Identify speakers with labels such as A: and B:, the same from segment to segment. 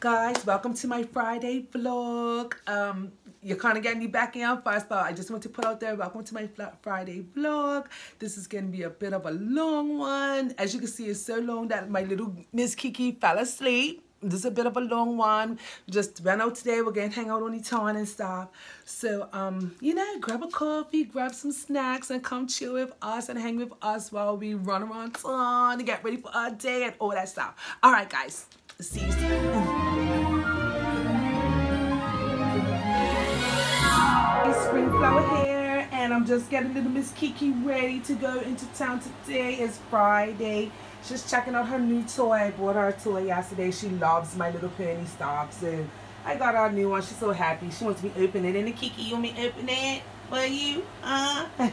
A: guys welcome to my friday vlog. Um you're kind of getting me back in first but i just want to put out there welcome to my friday vlog. This is gonna be a bit of a long one. As you can see it's so long that my little miss kiki fell asleep. This is a bit of a long one. Just went out today we're gonna hang out on the town and stuff. So um you know grab a coffee grab some snacks and come chill with us and hang with us while we run around town and get ready for our day and all that stuff. All right guys you soon spring flower hair and I'm just getting little Miss Kiki ready to go into town today. It's Friday. She's checking out her new toy. I bought her a toy yesterday. She loves my little penny stops and I got her a new one. She's so happy. She wants me to open it. And the Kiki, you want me to open it for you? Uh?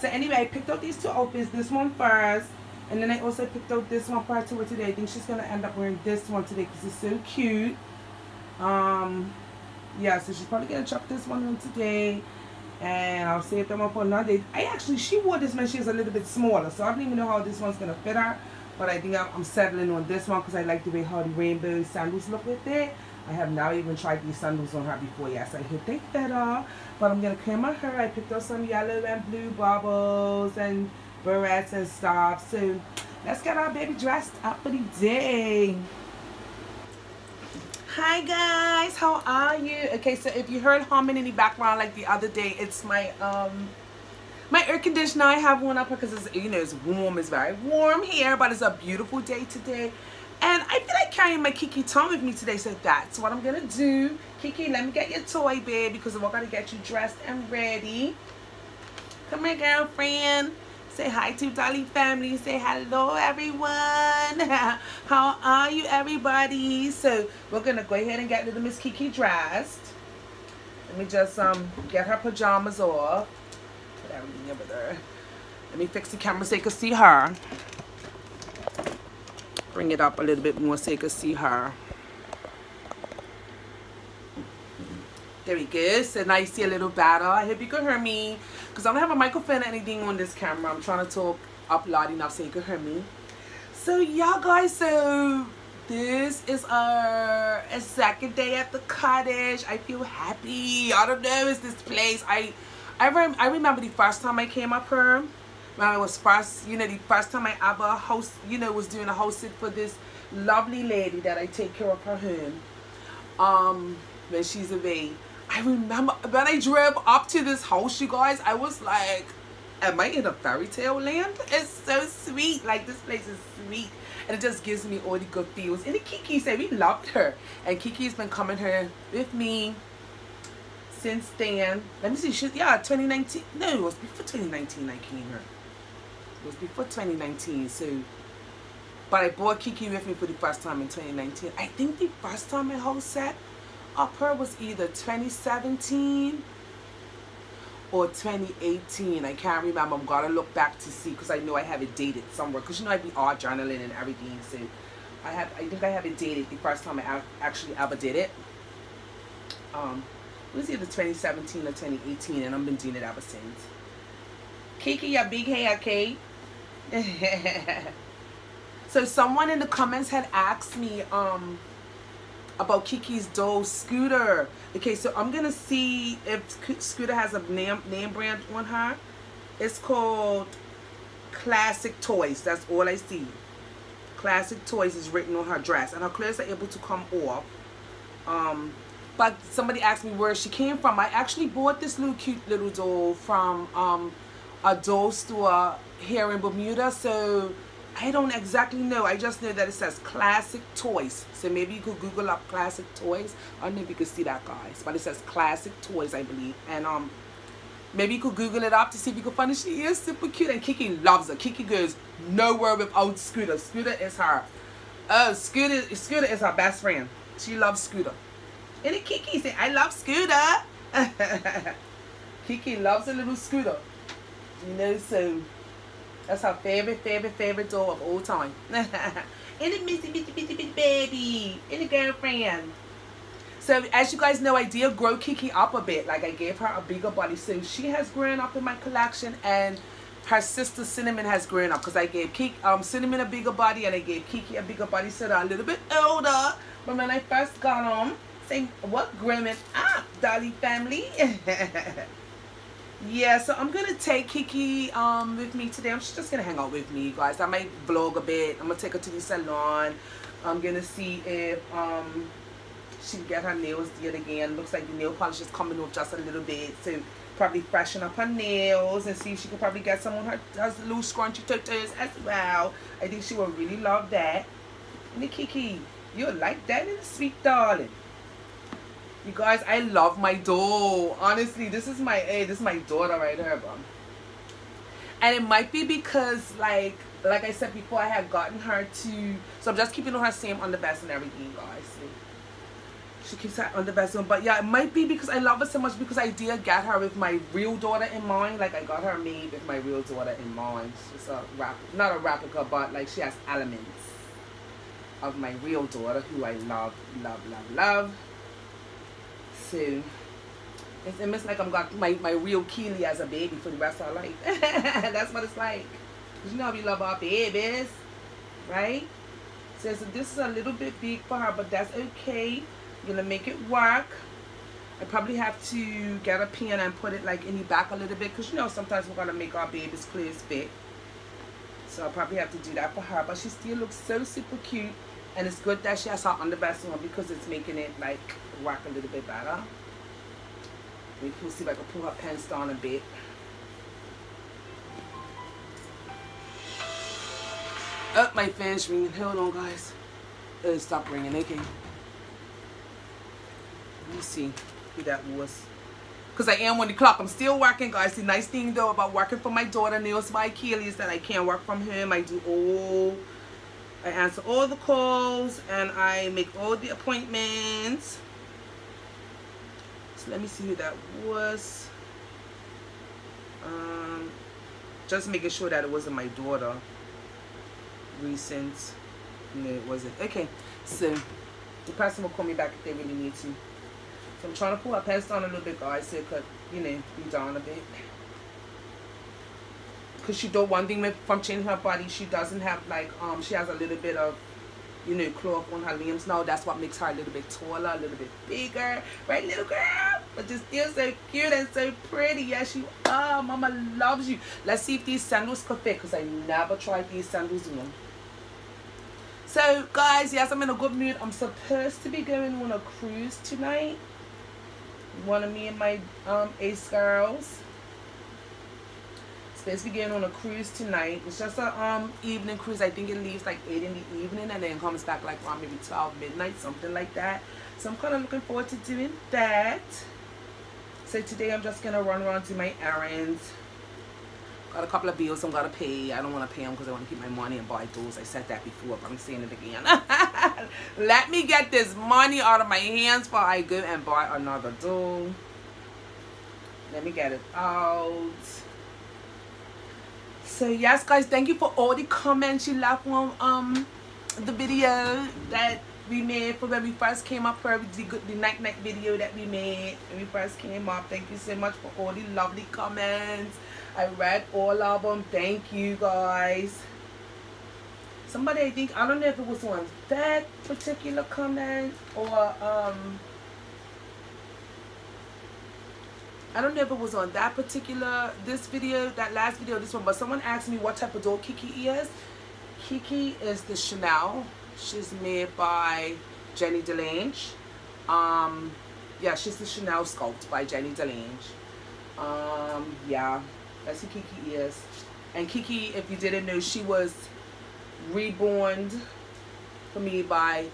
A: so anyway, I picked out these two outfits. This one first. And then I also picked out this one for her today. I think she's going to end up wearing this one today because it's so cute. Um, yeah, so she's probably going to chuck this one on today and I'll save them up for another day. I actually, she wore this when she was a little bit smaller, so I don't even know how this one's going to fit her. But I think I'm, I'm settling on this one because I like the way how the rainbow sandals look with it. I have now even tried these sandals on her before. Yes, I hope they fit her. But I'm going to cream my hair. I picked up some yellow and blue bubbles and barrettes and stuff. So let's get our baby dressed up for the day. Hi guys. How are you? Okay so if you heard humming in the background like the other day it's my um my air conditioner. I have one up because it's you know it's warm. It's very warm here but it's a beautiful day today. And i feel like carrying my kiki tom with me today so that's what i'm gonna do. Kiki let me get your toy babe because we're gonna get you dressed and ready. Come here girlfriend Say hi to Dolly family. Say hello, everyone. How are you, everybody? So we're going to go ahead and get little Miss Kiki dressed. Let me just um get her pajamas off. Put everything over there. Let me fix the camera so you can see her. Bring it up a little bit more so you can see her. There we go. So now you see a little better. I hope you can hear me. Because I don't have a microphone or anything on this camera. I'm trying to talk up loud enough so you can hear me. So yeah guys, so this is our a second day at the cottage. I feel happy. I don't know, it's this place. I I, rem I remember the first time I came up here when I was first, you know, the first time I ever host, you know, was doing a hosted for this lovely lady that I take care of her home. Um, when she's away. I remember when I drove up to this house, you guys, I was like, am I in a fairy tale land? It's so sweet. Like, this place is sweet. And it just gives me all the good feels. And the Kiki said we loved her. And Kiki's been coming here with me since then. Let me see. She, yeah, 2019. No, it was before 2019 I came here. It was before 2019. So, but I brought Kiki with me for the first time in 2019. I think the first time I hosted upper was either 2017 or 2018 I can't remember. I'm gonna look back to see because I know I have it dated somewhere. Because you know I be art journaling and everything so I have I think I have it dated the first time I actually ever did it. Um it was either 2017 or 2018 and I've been doing it ever since. Kiki your big hair Kate so someone in the comments had asked me um about Kiki's doll Scooter. Okay, so I'm gonna see if Scooter has a name name brand on her. It's called Classic Toys. That's all I see. Classic Toys is written on her dress, and her clothes are able to come off. Um, but somebody asked me where she came from. I actually bought this little cute little doll from um, a doll store here in Bermuda. So I don't exactly know. I just know that it says classic toys. So maybe you could Google up classic toys. I don't know if you can see that, guys. But it says classic toys, I believe. And um, maybe you could Google it up to see if you can find it. She is super cute. And Kiki loves her. Kiki goes nowhere without Scooter. Scooter is her. Oh, Scooter, Scooter is her best friend. She loves Scooter. And Kiki said, I love Scooter. Kiki loves a little Scooter. You know, so that's her favorite, favorite, favorite doll of all time. and the missy, missy, missy, missy baby. The girlfriend. So as you guys know, I did grow Kiki up a bit. Like I gave her a bigger body. So she has grown up in my collection. And her sister Cinnamon has grown up because I gave Kiki, um, Cinnamon a bigger body and I gave Kiki a bigger body so they're a little bit older. But when I first got them, saying what growing up, Dolly family. yeah, so I'm gonna take Kiki um with me today. I'm just gonna hang out with me, guys. I might vlog a bit. I'm gonna take her to the salon. I'm gonna see if um she get her nails did again. Looks like the nail polish is coming off just a little bit. So probably freshen up her nails and see if she can probably get some on her, her little scrunchy tutus as well. I think she will really love that. And Kiki, you'll like that little sweet darling. You guys, I love my doll. Honestly, this is my hey, this is my daughter right here, bro. And it might be because like like I said before, I had gotten her to so I'm just keeping on her same on the best and everything, guys. She keeps her best one. But yeah, it might be because I love her so much because I did get her with my real daughter in mind. Like I got her made with my real daughter in mind. She's a rap not a replica, but like she has elements of my real daughter who I love, love, love, love. So it's almost like I'm got my, my real Keely as a baby for the rest of her life. That's what it's like. You know we love our babies, right? So, this is a little bit big for her, but that's okay. I'm gonna make it work. I probably have to get a pin and put it like in the back a little bit because you know sometimes we're gonna make our babies clothes fit. So I'll probably have to do that for her. But she still looks so super cute. And it's good that she has her undervest on because it's making it like work a little bit better. Let me see if I can pull her pants down a bit. Up oh, my fan's ringing. Hold on, guys. Stop ringing. Okay. Let me see who that was. Because I am on the clock. I'm still working, guys. The nice thing, though, about working for my daughter, Nails by Keely, is that I can't work from home. I do all I answer all the calls and I make all the appointments. Let me see who that was. Um, just making sure that it wasn't my daughter. Recent. No, it wasn't. Okay, so the person will call me back if they really need to. So I'm trying to pull her pants down a little bit, guys, so it could, you know, be down a bit because she do one thing with from changing her body she doesn't have like um she has a little bit of you know cloth on her limbs now that's what makes her a little bit taller a little bit bigger right little girl but just still so cute and so pretty yes you are mama loves you let's see if these sandals could fit because i never tried these sandals on so guys yes i'm in a good mood i'm supposed to be going on a cruise tonight one of me and my um ace girls supposed to be going on a cruise tonight. It's just a um evening cruise. I think it leaves like 8 in the evening and then comes back like around maybe 12 midnight, something like that. So I'm kind of looking forward to doing that. So today I'm just going to run around do my errands. Got a couple of bills I'm going to pay. I don't want to pay them because I want to keep my money and buy those. I said that before, but I'm saying it again. Let me get this money out of my hands before I go and buy another doll. Let me get it out so yes guys thank you for all the comments you left on um the video that we made for when we first came up for the, the night night video that we made when we first came up thank you so much for all the lovely comments i read all of them thank you guys somebody i think i don't know if it was on that particular comment or um I don't know if it was on that particular, this video, that last video, this one, but someone asked me what type of doll Kiki is. Kiki is the Chanel. She's made by Jannie de Lange. Um, yeah, she's the Chanel sculpt by Jannie de Lange. Um, yeah, that's who Kiki is. And Kiki, if you didn't know, she was reborn for me by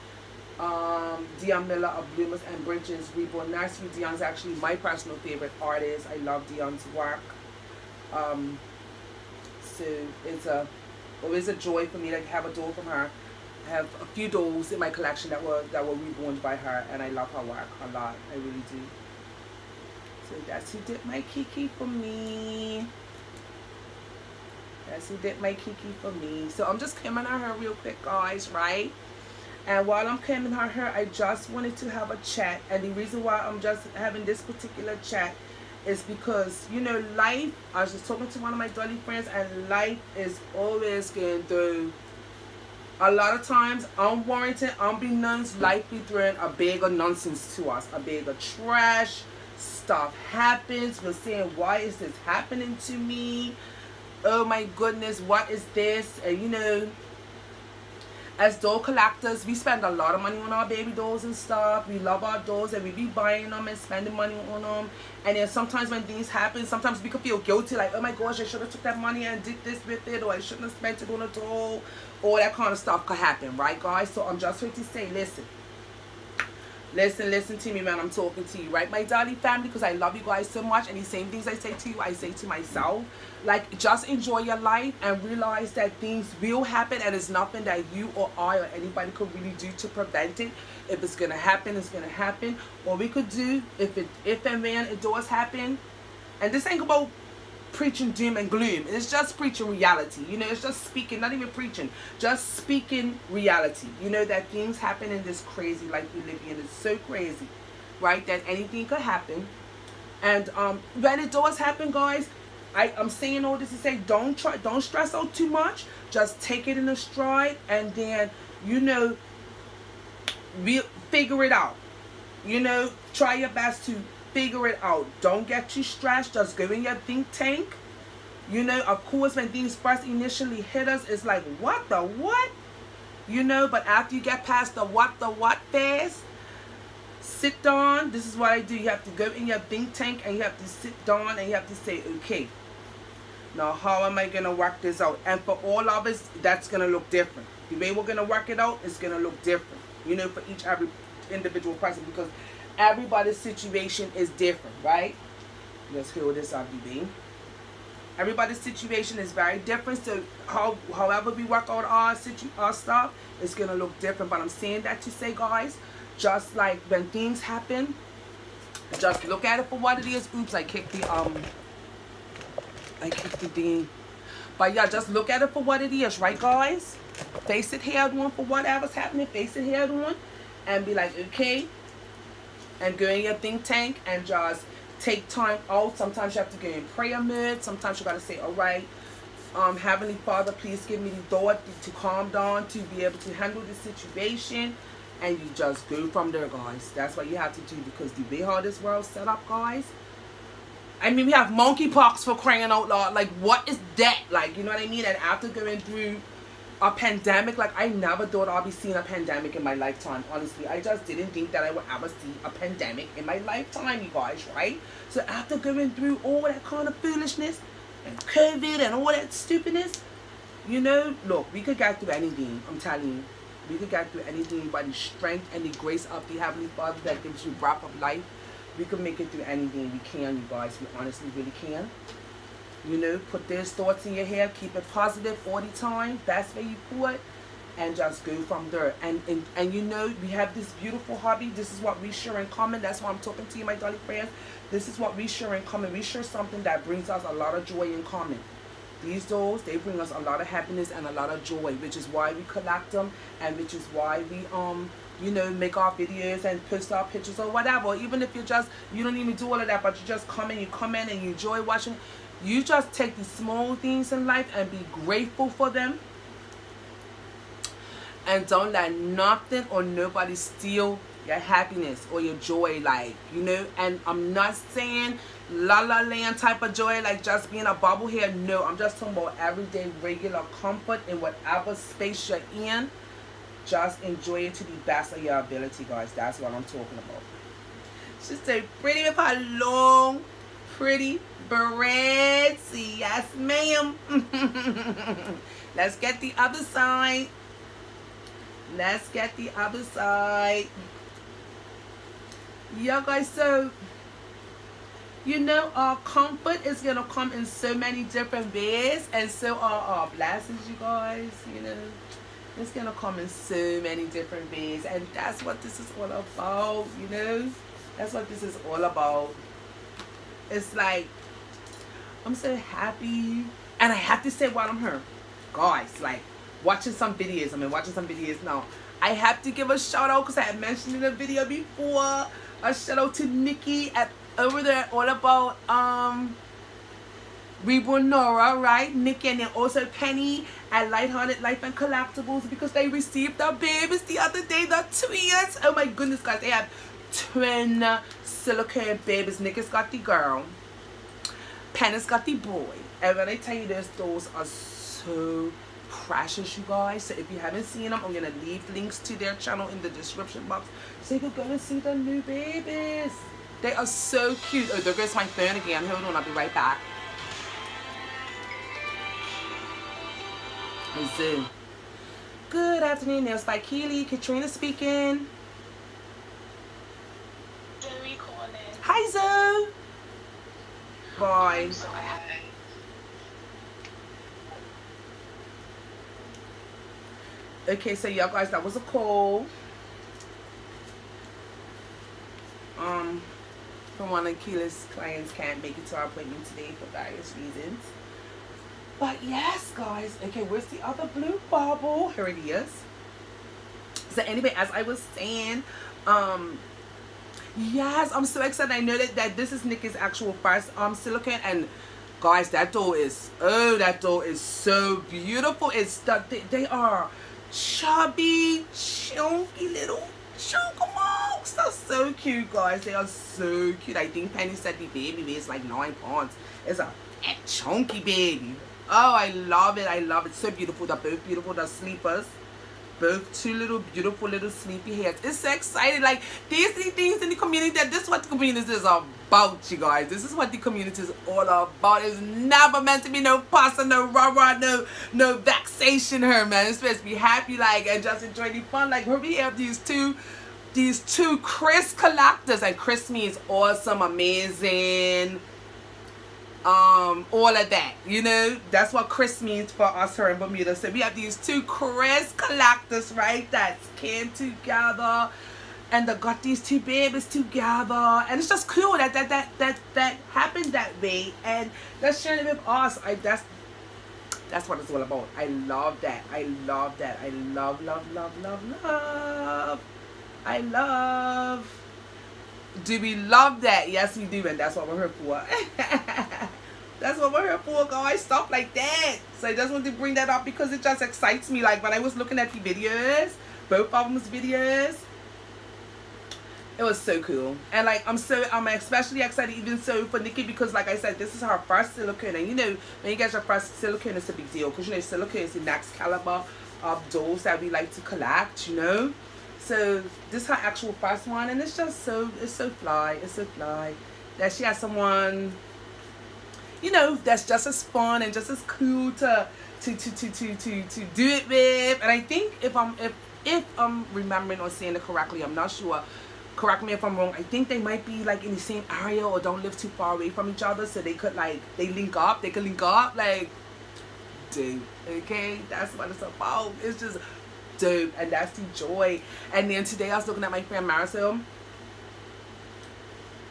A: um, Dion Miller of Bloomers and Bridges Reborn Nursery. Dion's actually my personal favorite artist. I love Dion's work. Um, so it's a always a joy for me to have a doll from her. Have a few dolls in my collection that were that were reborn by her, and I love her work a lot. I really do. So that's who did my Kiki for me. That's who did my Kiki for me. So I'm just coming on her real quick, guys, right? And while I'm combing her hair, I just wanted to have a chat. And the reason why I'm just having this particular chat is because you know life i was just talking to one of my dolly friends and life is always going through a lot of times unwarranted unbeknownst be throwing a bag of nonsense to us. A bag of trash. Stuff happens. We're saying why is this happening to me? Oh my goodness what is this? And you know as doll collectors we spend a lot of money on our baby dolls and stuff. We love our dolls and we be buying them and spending money on them. And then sometimes when things happen sometimes we can feel guilty like oh my gosh i should have took that money and did this with it or i shouldn't have spent it on a doll all that kind of stuff could happen right guys so i'm just here to say listen Listen, listen to me, man. I'm talking to you, right? My Dolly family, because I love you guys so much. And the same things I say to you, I say to myself. Like, just enjoy your life and realize that things will happen and it's nothing that you or I or anybody could really do to prevent it. If it's going to happen, it's going to happen. What we could do, if it, if and when it does happen, and this ain't about preaching doom and gloom. It's just preaching reality. You know, it's just speaking, not even preaching, just speaking reality. You know, that things happen in this crazy life we live in. It's so crazy, right? That anything could happen. And um, when it does happen, guys, I, I'm saying all this to say don't try, don't stress out too much. Just take it in a stride and then, you know, we figure it out. You know, try your best to figure it out. Don't get too stressed. Just go in your think tank. You know, of course, when things first initially hit us, it's like, what the what? You know, but after you get past the what the what phase, sit down. This is what I do. You have to go in your think tank and you have to sit down and you have to say, okay, now how am I going to work this out? And for all of us, that's going to look different. The way we're going to work it out is going to look different. You know, for each every individual person because everybody's situation is different, right? Let's hear this up. Everybody's situation is very different. So how, however we work out our, situ our stuff, it's going to look different. But I'm saying that to say, guys, just like when things happen, just look at it for what it is. Oops, I kicked the, um, I kicked the thing. But yeah, just look at it for what it is, right, guys? Face it head on for whatever's happening. Face it head on. And be like, okay, and go in your think tank and just take time out. Sometimes you have to go in prayer mode. Sometimes you got to say, all right, um, Heavenly Father, please give me the thought to calm down, to be able to handle the situation. And you just go from there, guys. That's what you have to do because the way how this world set up, guys. I mean, we have monkeypox for crying out loud. Like, what is that? Like, you know what I mean? And after going through a pandemic like i never thought i'll be seeing a pandemic in my lifetime honestly. I just didn't think that i would ever see a pandemic in my lifetime you guys right? So after going through all that kind of foolishness and covid and all that stupidness you know look we could get through anything i'm telling you. We could get through anything by the strength and the grace of the heavenly father that gives you breath of life. We can make it through anything we can you guys. We honestly really can you know, put those thoughts in your head. Keep it positive all the time. That's where you put. And just go from there. And, and and you know, we have this beautiful hobby. This is what we share in common. That's why I'm talking to you, my darling friends. This is what we share in common. We share something that brings us a lot of joy in common. These dolls, they bring us a lot of happiness and a lot of joy, which is why we collect them and which is why we um you know, make our videos and post our pictures or whatever. Even if you just, you don't even do all of that, but you just come in, you comment and you enjoy watching. You just take the small things in life and be grateful for them. And don't let nothing or nobody steal your happiness or your joy like you know? And i'm not saying la la land type of joy like just being a bubble here. No i'm just talking about everyday regular comfort in whatever space you're in. Just enjoy it to the best of your ability guys. That's what i'm talking about. She's so pretty with her long pretty braids. Yes, ma'am. Let's get the other side. Let's get the other side. Yeah, guys, so, you know, our comfort is going to come in so many different ways. And so are our blessings, you guys, you know. It's going to come in so many different ways. And that's what this is all about, you know. That's what this is all about it's like I'm so happy. And I have to say while I'm here, guys, like watching some videos. I mean watching some videos now. I have to give a shout out because I had mentioned in a video before. A shout out to Nikki at over there all about um Reborn Nora, right? Nikki and then also Penny at Lighthearted Life and Collectibles because they received their babies the other day, the twins. Oh my goodness, guys, they have twin silicone babies. Nikki's got the girl. Penny's got the boy. And when I tell you this, those are so precious, you guys. So if you haven't seen them, I'm going to leave links to their channel in the description box so you can go and see the new babies. They are so cute. Oh, there goes my phone again. Hold on, I'll be right back. Zoom. Good afternoon, Nails by Keely. Katrina speaking.
B: Zoe calling.
A: Hi, Zoe. Bye. Okay, so y'all guys, that was a call. Um, from one of Keely's clients can't make it to our appointment today for various reasons. But yes, guys. Okay, where's the other blue bubble? Here it is. So anyway, as I was saying, um, yes, I'm so excited. I know that, that this is Nikki's actual first um silicone and guys, that doll is oh that doll is so beautiful. It's that they, they are chubby, chunky little chunkamokes. They're so cute, guys. They are so cute. I think Penny said the baby weighs like nine pounds. It's a chunky baby. Oh, I love it. I love it. So beautiful. They're both beautiful. They're sleepers. Both two little beautiful little sleepy heads. It's so exciting. Like these things in the community. That this is what the community is about, you guys. This is what the community is all about. It's never meant to be no pasta, no rah rah, no no vexation here, man. It's supposed to be happy, like and just enjoy the fun. Like we have these two these two Chris collectors and Chris means awesome, amazing um all of that you know? That's what chris means for us here in bermuda. So we have these two chris collectors right that came together and they got these two babies together. And it's just cool that that that that that happened that way. And that's sharing it with us. I that's that's what it's all about. I love that. I love that. I love love love love love. I love do we love that? Yes, we do, and that's what we're here for. that's what we're here for, guys. Stuff like that. So I just want to bring that up because it just excites me. Like when I was looking at the videos, both of them's videos, it was so cool. And like I'm so I'm especially excited even so for Nikki because like I said, this is her first silicone. And you know, when you get your first silicone, it's a big deal because you know silicone is the next caliber of dolls that we like to collect, you know. So this is her actual first one, and it's just so it's so fly, it's so fly that she has someone, you know, that's just as fun and just as cool to to to to to to, to do it with. And I think if I'm if if I'm remembering or saying it correctly, I'm not sure. Correct me if I'm wrong. I think they might be like in the same area or don't live too far away from each other, so they could like they link up. They could link up like, dude. Okay, that's what it's about. It's just dope and that's the joy. And then today I was looking at my friend Marisol.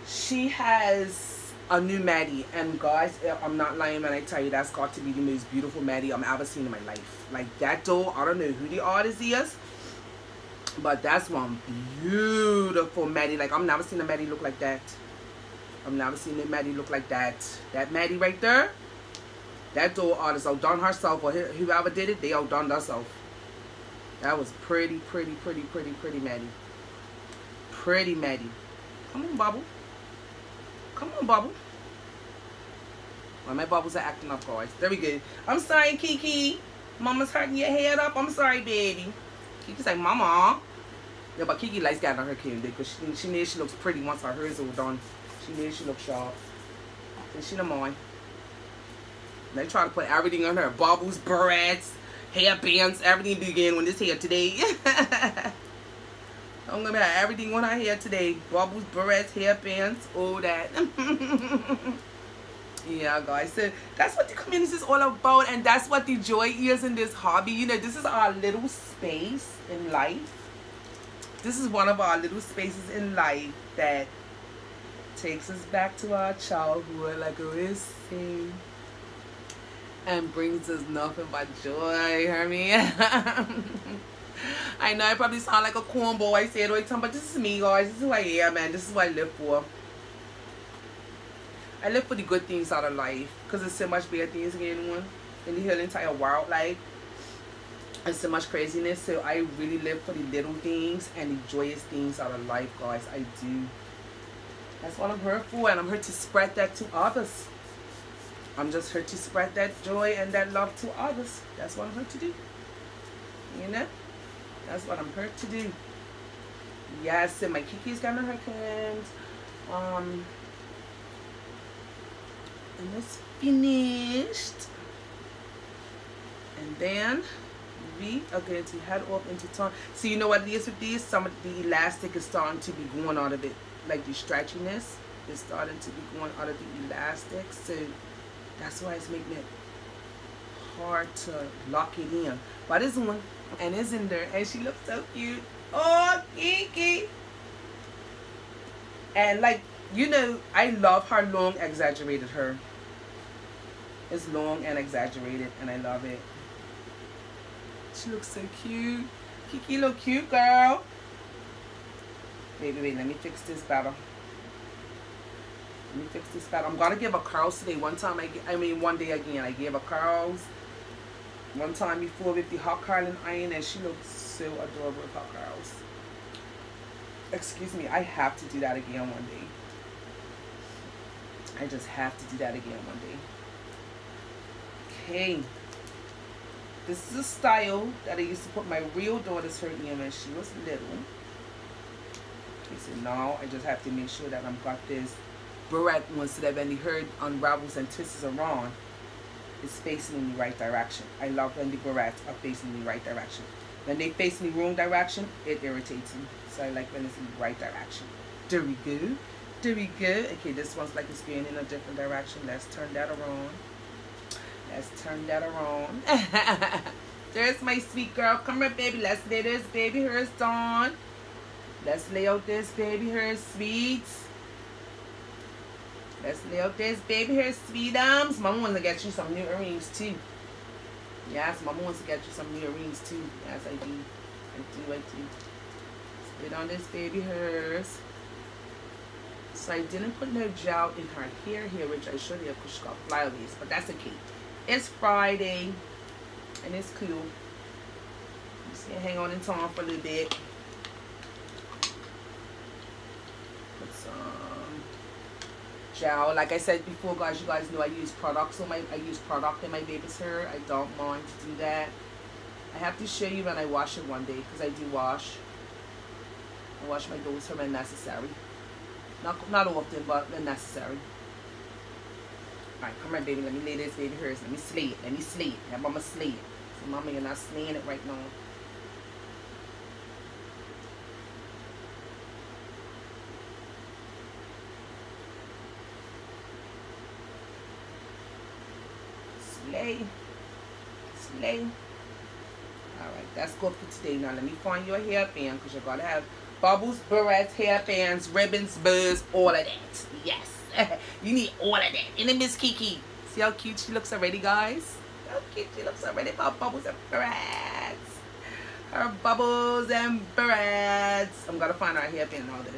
A: She has a new Maddie. And guys eh, I'm not lying when I tell you that's got to be the most beautiful Maddie I've ever seen in my life. Like that doll I don't know who the artist is but that's one beautiful Maddie. Like I've never seen a Maddie look like that. I've never seen a Maddie look like that. That Maddie right there that doll artist outdone herself or whoever did it they outdone themselves that was pretty, pretty, pretty, pretty, pretty Maddie. Pretty Maddie. Come on, Bubble. Come on, Bubble. Well, my bubbles are acting up, guys. There we go. I'm sorry, Kiki. Mama's hurting your head up. I'm sorry, baby. Kiki's like, Mama. Yeah, but Kiki likes getting on her candy because she, she knows she looks pretty once her hair is all done. She knows she looks sharp. And she don't mind. They try to put everything on her. Bubbles, barrettes, hair bands, everything begin on this hair today. I'm gonna have everything on our hair today. Bubbles, barrettes, hair bands, all that. yeah, guys. So that's what the community is all about, and that's what the joy is in this hobby. You know, this is our little space in life. This is one of our little spaces in life that takes us back to our childhood, like I was saying and brings us nothing but joy. You hear me? I know I probably sound like a cornball. I say it all the time, but this is me, guys. This is who I am, man. This is what I live for. I live for the good things out of life because there's so much bad things going on in the whole entire world. Like, there's so much craziness. So I really live for the little things and the joyous things out of life, guys. I do. That's what I'm here for, and I'm here to spread that to others. I'm just here to spread that joy and that love to others. That's what I'm here to do. You know? That's what I'm here to do. Yes, and my Kiki's got her haircut. Um, and it's finished. And then we are going to head off into town. So you know what it is with these? Some of the elastic is starting to be going out of it. Like the stretchiness is starting to be going out of the elastic. So that's why it's making it hard to lock it in. But this one and it's in there and she looks so cute. Oh, Kiki. And like, you know, I love her long exaggerated hair. It's long and exaggerated and I love it. She looks so cute. Kiki look cute, girl. Wait, wait, wait. Let me fix this better. Let me fix this better. I'm gonna give a curls today. One time I, I mean, one day again, I gave a curls. One time before with the hot curling iron, and she looked so adorable with her curls. Excuse me, I have to do that again one day. I just have to do that again one day. Okay. This is a style that I used to put my real daughter's hair in when she was little. Okay, so now I just have to make sure that I've got this barrette one so that when the hair unravels and twists around, it's facing in the right direction. I love when the barrettes are facing in the right direction. When they face in the wrong direction, it irritates me. So I like when it's in the right direction. There we go. There we go. Okay, this one's like it's going in a different direction. Let's turn that around. Let's turn that around. There's my sweet girl. Come here, baby. Let's lay this baby hers on. Let's lay out this baby hers sweets. Let's out this baby hers sweet arms. Mama wants to get you some new earrings too. Yes, Mama wants to get you some new earrings too. Yes, I do. I do, I do. Spit on this baby hers. So I didn't put no gel in her hair here, which I should have because she got flyaways, but that's okay. It's Friday, and it's cool. Just gonna hang on in time for a little bit. Put some gel. Like I said before, guys, you guys know I use products on my I use product in my baby's hair. I don't mind to do that. I have to show you when I wash it one day because I do wash. I wash my daughter's hair when necessary. Not not often, but when necessary. Alright, come on, baby. Let me lay this baby hers. Let me slay it. Let me slay it. Have mama slay it. So, mama, you're not slaying it right now. Slay. Slay. Alright, that's good for today. Now, let me find your hairband because you're going to have bubbles, barrettes, hairbands, ribbons, bows, all of that. Yes. you need all of that. In the Miss Kiki. See how cute she looks already, guys? How cute she looks already for bubbles and barrettes. Her bubbles and barrettes. I'm gonna find our hairband all day.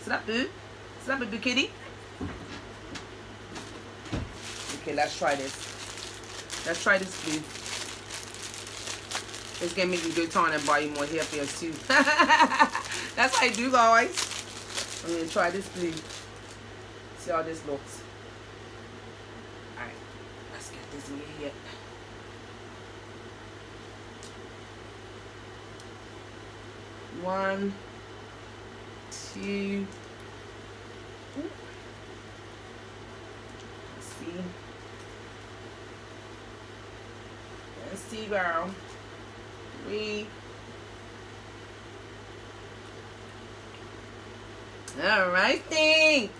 A: Is that boo? That boo kitty? Okay, let's try this. Let's try this blue. It's gonna make me go turn and buy you more hairbands too. That's what I do, guys. I'm gonna try this blue. See how this looks. Alright, let's get this in your head. One, two, let's see. Let's see, girl. Three. All right, thing.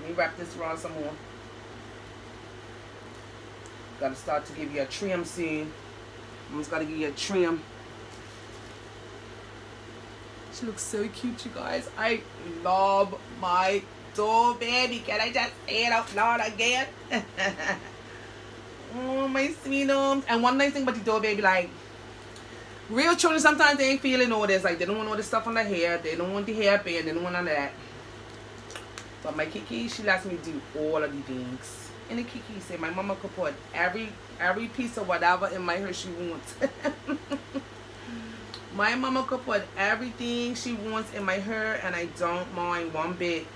A: Let me wrap this around some more. Gotta start to give you a trim soon. I'm just gotta give you a trim. She looks so cute, you guys. I love my doll baby. Can I just say it out loud again? oh, my sweet arms. And one nice thing about the doll baby, like, real children sometimes they ain't feeling all this. Like, they don't want all this stuff on their hair. They don't want the hairband. They don't want none of that. But my Kiki, she lets me do all of the things. And the Kiki say my mama could put every every piece of whatever in my hair she wants. my mama could put everything she wants in my hair and I don't mind one bit.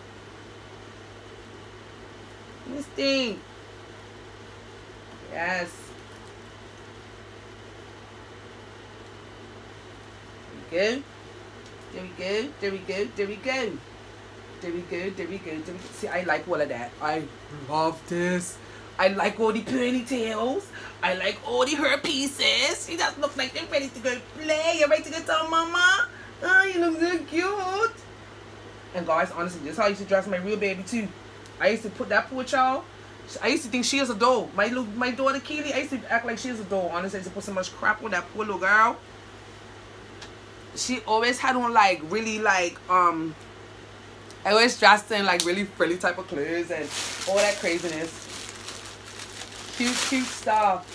A: This thing. Yes. There we go. There we go. There we go. There we go. There we go. There we go. There we. See, I like all of that. I love this. I like all the ponytails. I like all the hair pieces. She just looks like they're ready to go play. You're ready to go tell mama. Oh, you look so cute. And guys, honestly, this is how I used to dress my real baby too. I used to put that poor child. I used to think she is a doll. My little, my daughter Keely, I used to act like she is a doll. Honestly, I used to put so much crap on that poor little girl. She always had on like really like um. I always dressed in like really frilly type of clothes and all that craziness. Cute, cute stuff.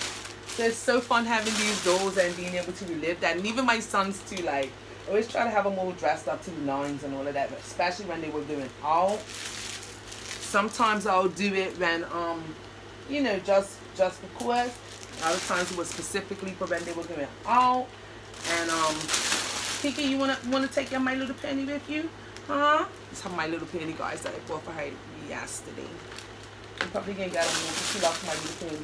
A: So it's so fun having these dolls and being able to relive that. And even my sons too, like I always try to have them all dressed up to the nines and all of that, especially when they were doing out sometimes I'll do it when um you know just just because other times it was specifically for when they were going out. And um Kiki you wanna wanna take your My Little Penny with you? Huh? This is My Little Penny guys that I bought for her yesterday. I'm probably gonna get them she loves My Little Penny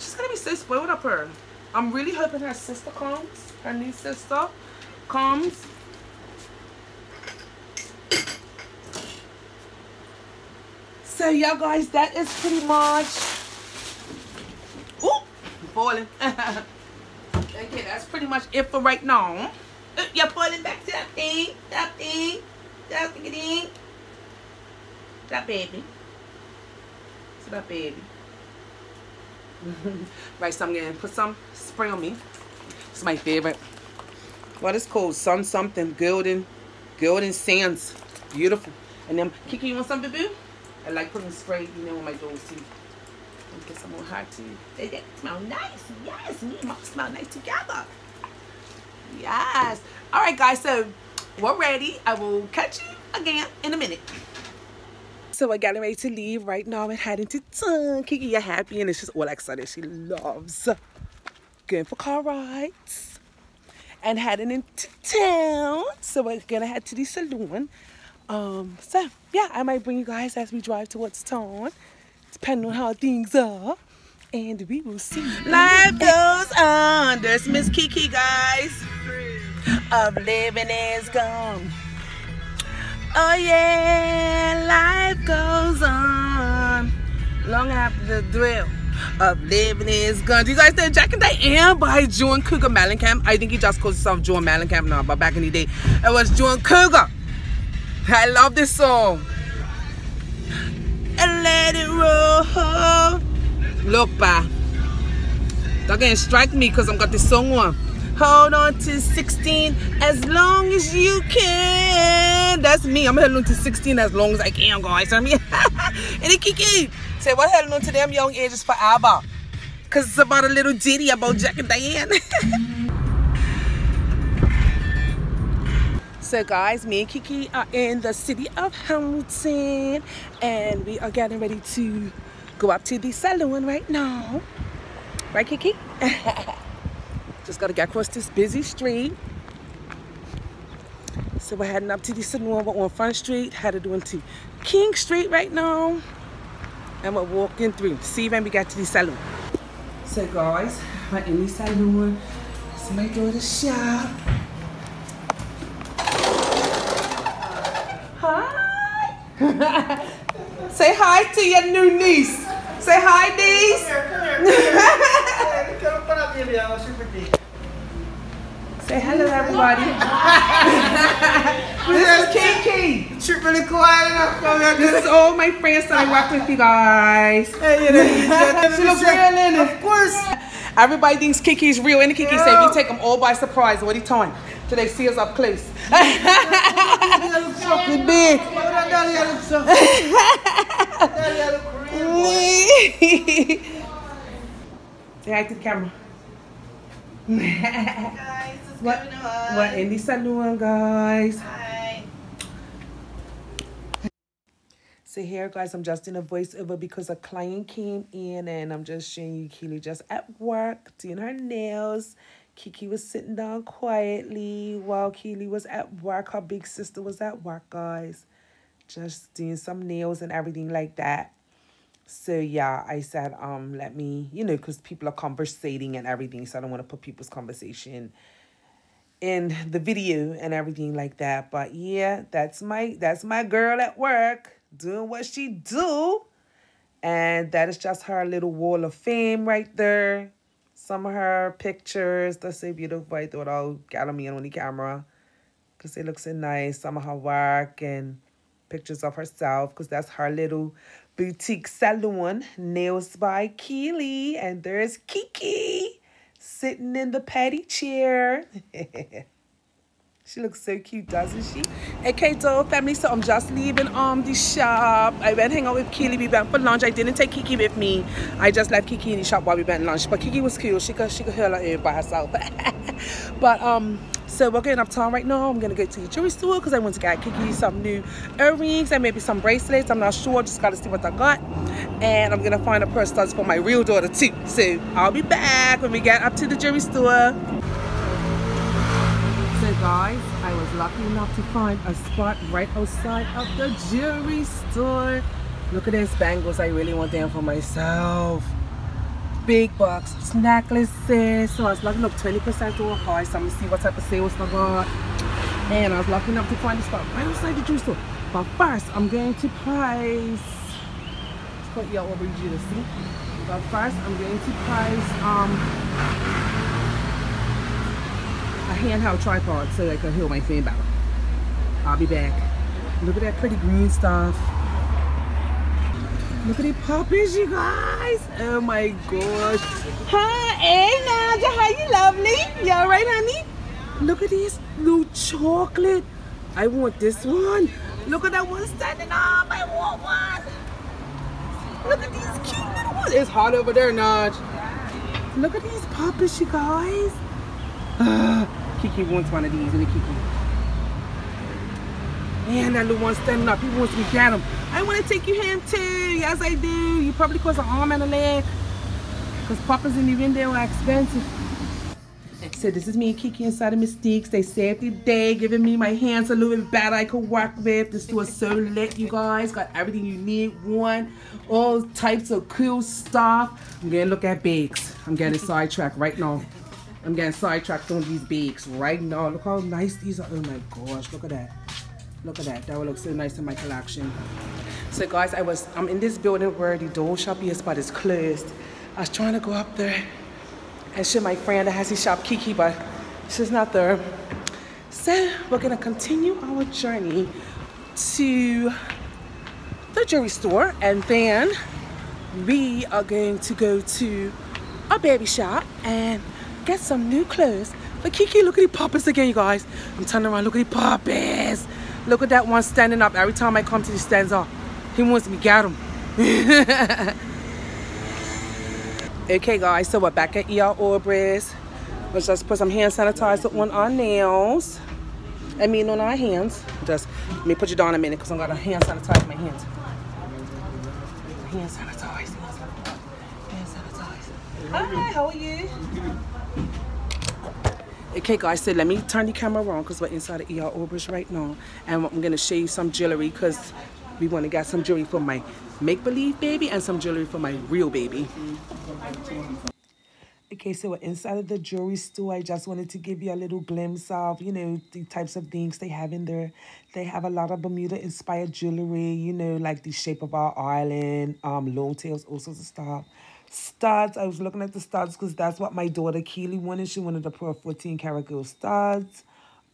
A: she's gonna be so spoiled up her. I'm really hoping her sister comes her new sister comes So yeah guys, that is pretty much Ooh, I'm falling. okay, that's pretty much it for right now. You're falling back to that thing, that thing, that. That baby. So that baby. right, so I'm gonna put some spray on me. It's my favorite. What is called? Sun something golden, golden sands. Beautiful. And then Kiki, you want some, boo? I like putting spray, you know, on my doors too. And get some more hot too. They, they smell nice. Yes, me and mom smell nice together. Yes. All right, guys. So we're ready. I will catch you again in a minute. So we're getting ready to leave right now and heading to town. Kiki, you're happy and it's just all excited. She loves going for car rides and heading into town. So we're gonna head to the saloon um, so yeah, I might bring you guys as we drive towards town, depending on how things are. And we will see. Life goes on. There's Miss Kiki, guys. Of living is gone. Oh yeah, life goes on. Long after the drill of living is gone. Do you guys know Jack and Diane by John Cougar Mellencamp? I think he just calls himself John Mellencamp now, but back in the day, it was John Cougar. I love this song. And let it roll. Look, pa. They're gonna strike me because I'm got this song on. Hold on to 16 as long as you can. That's me. I'm holding on to 16 as long as I can, guys. I mean, and Kiki say, what holding on to them young ages forever? Because it's about a little ditty about Jack and Diane. So guys, me and Kiki are in the city of Hamilton and we are getting ready to go up to the saloon right now. Right Kiki? Just gotta get across this busy street. So we're heading up to the saloon. We're on Front Street, headed on to King Street right now. And we're walking through. See when we get to the saloon. So guys, we're in the saloon. It's my daughter's shop. Hi. Say hi to your new niece. Say hi, niece. Say hello, everybody. this is Kiki.
C: She really quiet enough.
A: This is all my friends that I work with you guys. she looks real in it.
C: Of course.
A: Everybody thinks Kiki's real, and Kiki said you take them all by surprise. What are you telling? Till they see us up close.
C: Fucking big.
A: Say hi to the camera.
C: Guys, what's
A: What?
C: going on?
A: In the saloon, guys.
C: Hi.
A: So here, guys, I'm just in a voiceover because a client came in and I'm just showing you Keely just at work doing her nails. Kiki was sitting down quietly while Keely was at work. Her big sister was at work, guys. Just doing some nails and everything like that. So yeah, I said, um, let me, you know, because people are conversating and everything. So I don't want to put people's conversation in the video and everything like that. But yeah, that's my that's my girl at work doing what she do. And that is just her little wall of fame right there. Some of her pictures. That's so beautiful. I thought I'll get in on the camera. Because they look so nice. Some of her work and pictures of herself. Because that's her little boutique salon. Nails by Keely. And there's Kiki sitting in the patty chair. she looks so cute, doesn't she? Okay, so family, so I'm just leaving um the shop. I went hang out with Keely. We went for lunch. I didn't take Kiki with me. I just left Kiki in the shop while we went lunch. But Kiki was cool. She could she could hear her by herself. but um so we're getting up town right now. I'm gonna go to the jewelry store because I want to get Kiki some new earrings and maybe some bracelets. I'm not sure, just gotta see what I got. And I'm gonna find a of studs for my real daughter too. So I'll be back when we get up to the jewelry store. Guys, I was lucky enough to find a spot right outside of the jewelry store. Look at these bangles, I really want them for myself big box necklaces. So I was lucky, look, 20% off price. So I'm gonna see what type of sales I got. And I was lucky enough to find a spot right outside the jewelry store. But first, I'm going to price. Let's put y'all over you to see. But first, I'm going to price um handheld tripod so I can hold my phone better. I'll be back. Look at that pretty green stuff. Look at the puppies, you guys. Oh my gosh. Hi, hey Nadia, how you lovely? You alright, honey? Look at this blue chocolate. I want this one. Look at that one standing up. I want one. Look at these cute little ones. It's hot over there, Naj. Look at these puppies, you guys. Uh, Kiki wants one of these, and Kiki. Man, that little one standing up. He wants me to get him. I want to take you home too. Yes, I do. You probably cost an arm and a leg. Because poppers in the window are expensive. So this is me and Kiki inside of Mystiques. They saved the day, giving me my hands a little bit better I could work with. This store is so lit, you guys. Got everything you need. One, all types of cool stuff. I'm to look at bags. I'm getting sidetracked right now. I'm getting sidetracked on these bags right now. Look how nice these are. Oh my gosh, look at that. Look at that. That will look so nice in my collection. So guys, I was I'm in this building where the doll shop is, but it's closed. I was trying to go up there and show my friend that has the shop Kiki, but she's not there. So we're gonna continue our journey to the jewelry store and then we are going to go to a baby shop and get some new clothes for Kiki. Look at the poppers again, you guys. I'm turning around, look at the poppers. Look at that one standing up. Every time I come to the stands up, he wants me get him. okay, guys, so we're back at ER Aubreys. Let's just put some hand sanitizer on our nails. I mean, on our hands. Just let me put you down a minute because I'm gonna hand sanitize my hands. Hand sanitize. Hand sanitize. Hi, how are you? Okay guys, so let me turn the camera around because we're inside the ER Aubreys right now. And I'm gonna show you some jewelry because we wanna get some jewelry for my make-believe baby and some jewelry for my real baby. Okay, so we're inside of the jewelry store. I just wanted to give you a little glimpse of, you know, the types of things they have in there. They have a lot of Bermuda-inspired jewelry, you know, like the shape of our island, um, long tails, all sorts of stuff studs. I was looking at the studs because that's what my daughter Keely wanted. She wanted the Pearl 14 karat gold studs.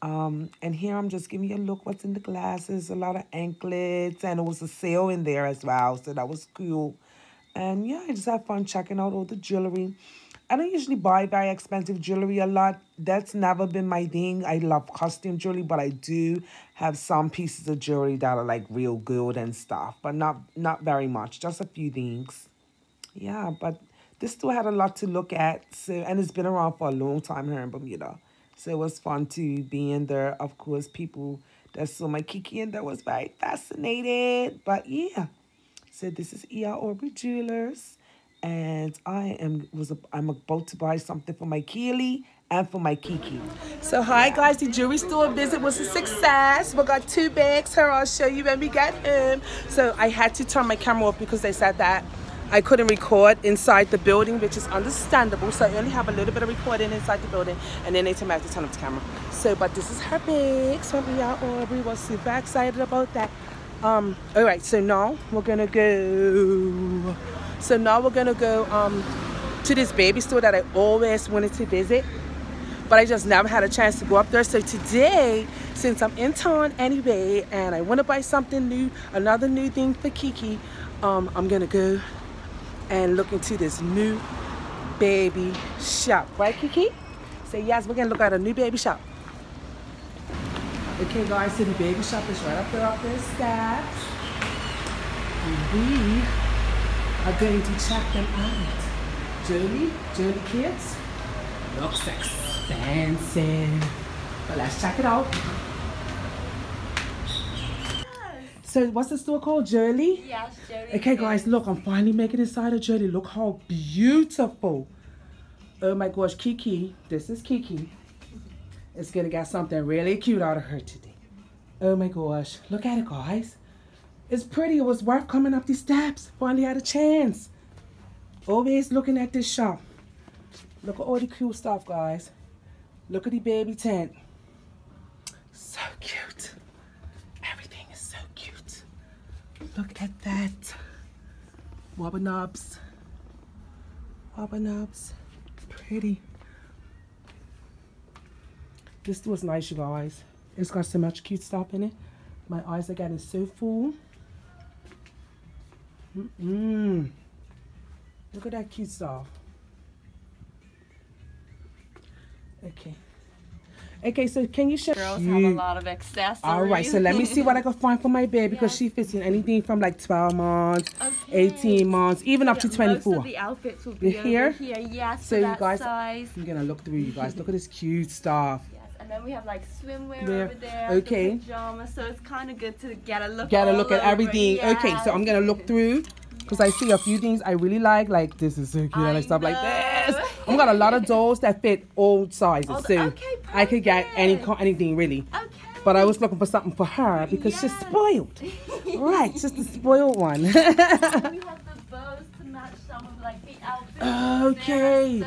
A: Um, and here I'm just giving you a look what's in the glasses. A lot of anklets. And it was a sale in there as well. So that was cool. And yeah, I just had fun checking out all the jewelry. I don't usually buy very expensive jewelry a lot. That's never been my thing. I love costume jewelry, but I do have some pieces of jewelry that are like real good and stuff. But not, not very much. Just a few things yeah, but this store had a lot to look at. So and it's been around for a long time here in Bermuda. So it was fun to be in there. Of course, people that saw my Kiki and that was very fascinated. But yeah. So this is E.R. Aubrey Jewelers. And I am was a, I'm about to buy something for my Keely and for my Kiki. So hi guys, the jewelry store visit was a success. We got two bags here. I'll show you when we get home. So I had to turn my camera off because they said that I couldn't record inside the building, which is understandable. So I only have a little bit of recording inside the building, and then they to turn off the camera. So, but this is her bags from E.R. Aubrey. Was super excited about that. Um, all right, so now we're gonna go. So now we're gonna go um to this baby store that I always wanted to visit but I just never had a chance to go up there. So today, since I'm in town anyway, and I want to buy something new, another new thing for Kiki, um, I'm gonna go and look into this new baby shop. Right, Kiki? Say yes, we're gonna look at a new baby shop. Okay, guys, so the baby shop is right up there, up there, steps. And we are going to check them out. Jolie, Jolie kids, looks expensive. But let's check it out. So what's the store called? Jolie?
B: Yes, Jolie.
A: Okay guys, look, I'm finally making inside of Jolie. Look how beautiful. Oh my gosh, Kiki, this is Kiki. It's gonna get something really cute out of her today. Oh my gosh, look at it guys. It's pretty, it was worth coming up these steps. Finally had a chance. Always looking at this shop. Look at all the cute stuff, guys. Look at the baby tent. So cute. Everything is so cute. Look at that. Wobble knobs. Pretty. This was nice, you guys. It's got so much cute stuff in it. My eyes are getting so full. Mm-mm. Look at that cute stuff. Okay. Okay, so can you show
B: Girls have a lot of accessories.
A: All right, so let me see what I can find for my baby because she fits in anything from like 12 months,
B: Okay.
A: 18 months, even up to 24.
B: Most of the outfits will be
A: here?
B: over here. Yes,
A: So you guys-
B: size.
A: I'm gonna look through you guys. Look at this cute stuff.
B: Yes, and then we have like swimwear
A: There.
B: over there.
A: Okay.
B: The pajamas, so it's kind of good to get a look.
A: Gotta
B: all
A: look at
B: over.
A: everything. Okay, so I'm gonna look through because I see a few things I really like. Like this is so cute. I,
B: I
A: like stuff like this.
B: Oh
A: I've got a lot of dolls that fit all sizes,
B: All the-
A: so
B: okay,
A: I could get any anything really.
B: Okay.
A: But I was looking for something for her because she's spoiled. Right, just a spoiled one.
B: we have the bows to match some of like the outfits.
A: Okay.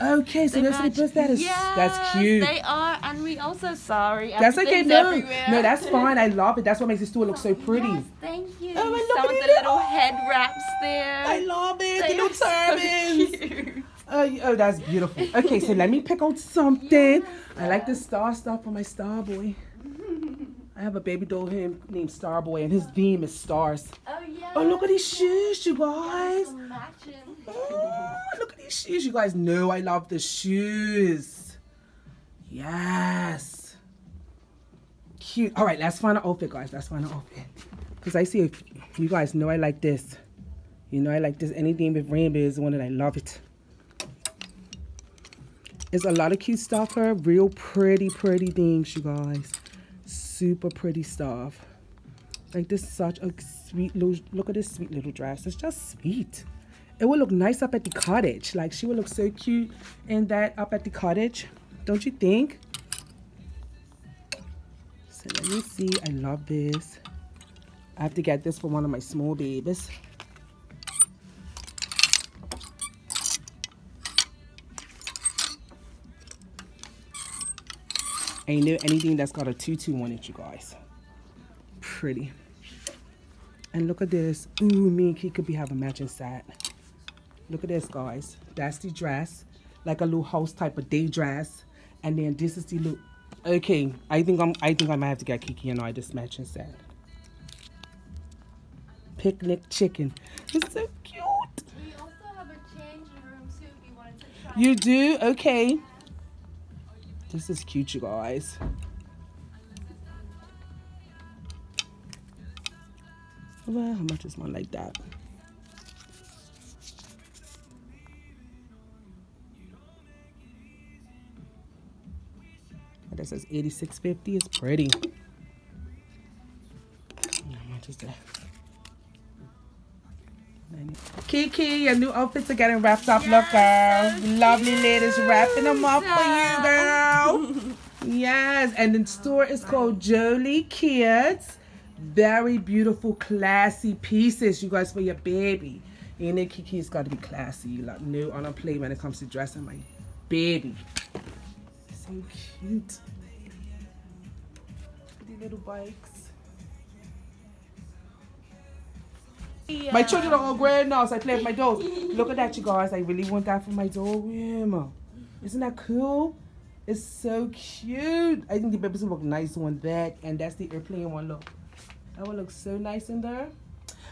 A: Okay, so
B: They
A: the
B: match-
A: bus that is
B: yes,
A: that's cute.
B: They are, and we also sorry.
A: That's okay. No,
B: everywhere.
A: no, that's fine. I love it. That's what makes the store look so pretty.
B: Yes, thank you.
A: Oh, and look
B: some
A: it.
B: the little head wraps there.
A: I love it.
B: They
A: the little
B: are so
A: Oh, oh, that's beautiful. Okay, so let me pick out something.
B: Yes.
A: I like the star stuff for my star boy. I have a baby doll here named Starboy, and his theme is stars.
B: Oh yeah.
A: Oh, look at these shoes, you guys.
B: Matching.
A: Oh, look at these shoes. You guys know I love the shoes. Yes. Cute. All right, let's find an outfit, guys. Let's find an outfit. Because I see if you guys know I like this. You know I like this. Anything with rainbow is one that I love it. It's a lot of cute stuff here. Real pretty, pretty things, you guys. Super pretty stuff. Like this is such a sweet little, look at this sweet little dress. It's just sweet. It would look nice up at the cottage. Like she would look so cute in that up at the cottage. Don't you think? So let me see. I love this. I have to get this for one of my small babies. Ain't there anything that's got a tutu on it, you guys. Pretty. And look at this. Ooh, me and Key could be having matching set. Look at this, guys. That's the dress. Like a little house type of day dress. And then this is the look. Okay, I think I'm I think I might have to get Kiki and I this matching set. Picnic chicken. It's so cute.
B: We also have a changing room too if you wanted to try.
A: You do? Okay. This is cute, you guys. Well, how much is one like that? That says 86.50. It's pretty. much is that? Kiki, your new outfits are getting wrapped up. Look, girl. Lovely ladies wrapping them up for you, girl. yes, and the store is called Jolie Kids. Very beautiful, classy pieces, you guys, for your baby. You know, Kiki's got to be classy. You like new on a play when it comes to dressing my baby. So cute. Little bikes. My children are all grown now, so I play with my dolls. Look at that, you guys. I really want that for my doll room. Isn't that cool? It's so cute. I think the babies will look nice on that. And that's the airplane one. Look. That one looks so nice in there.